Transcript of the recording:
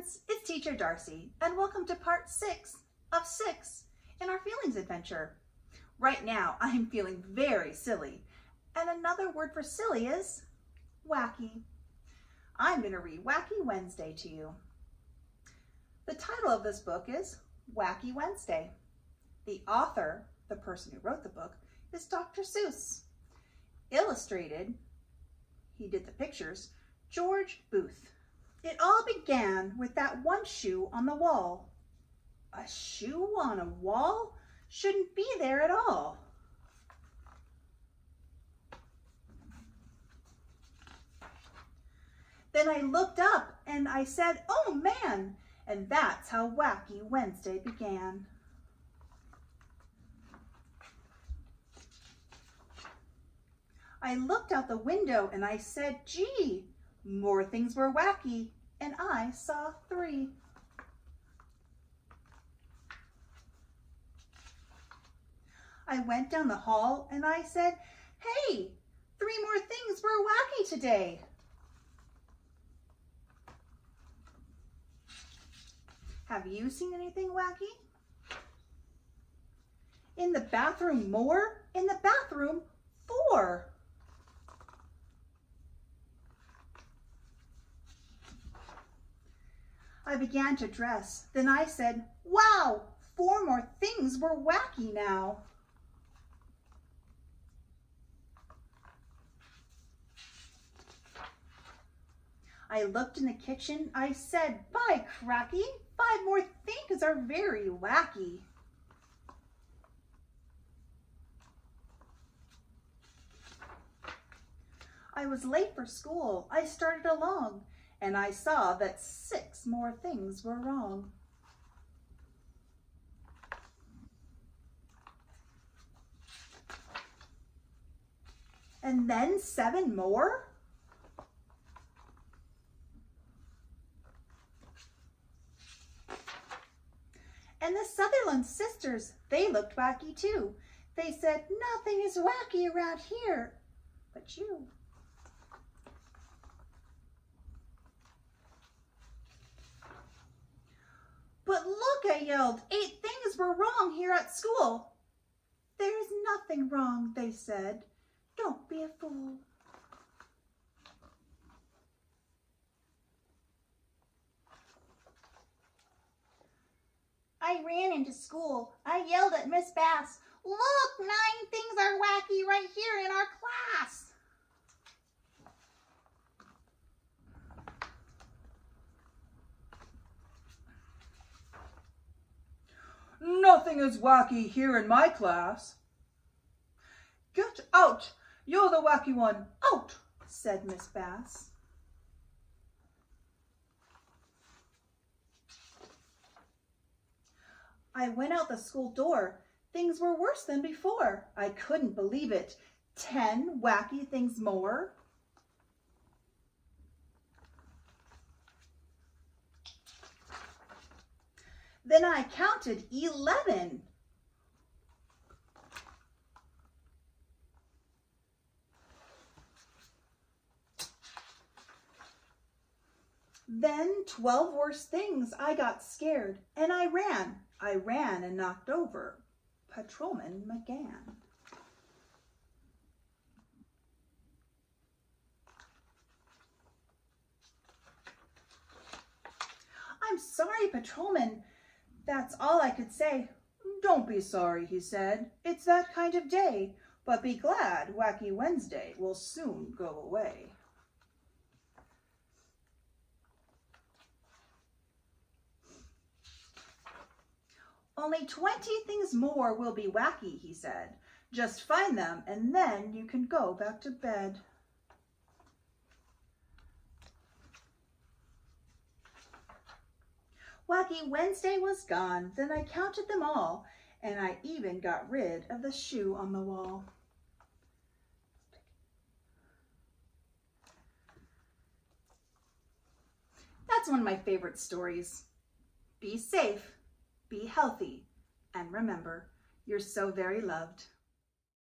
it's Teacher Darci, and welcome to part six of six in our feelings adventure. Right now, I am feeling very silly, and another word for silly is wacky. I'm going to read Wacky Wednesday to you. The title of this book is Wacky Wednesday. The author, the person who wrote the book, is Dr. Seuss. Illustrated, he did the pictures, George Booth. It all began with that one shoe on the wall. A shoe on a wall shouldn't be there at all. Then I looked up and I said, oh man, and that's how Wacky Wednesday began. I looked out the window and I said, gee, more things were wacky, and I saw three. I went down the hall and I said, hey, three more things were wacky today. Have you seen anything wacky? In the bathroom more? In the bathroom four. I began to dress. Then I said, wow, four more things were wacky now. I looked in the kitchen. I said, by cracky, five more things are very wacky. I was late for school. I started along and I saw that six more things were wrong. And then seven more? And the Sutherland sisters, they looked wacky too. They said, nothing is wacky around here but you. But look, I eight things were wrong here at school. There is nothing wrong, they said. Don't be a fool. I ran into school. I yelled at Miss Bass, look, nine things are wacky right here in our class. Nothing is wacky here in my class. Get out! You're the wacky one. Out! said Miss Bass. I went out the school door. Things were worse than before. I couldn't believe it. Ten wacky things more. Then I counted 11. Then 12 worse things. I got scared and I ran. I ran and knocked over Patrolman McGann. I'm sorry, Patrolman. That's all I could say. Don't be sorry, he said. It's that kind of day. But be glad Wacky Wednesday will soon go away. Only 20 things more will be wacky, he said. Just find them and then you can go back to bed. Wacky Wednesday was gone. Then I counted them all, and I even got rid of the shoe on the wall. That's one of my favorite stories. Be safe, be healthy, and remember, you're so very loved.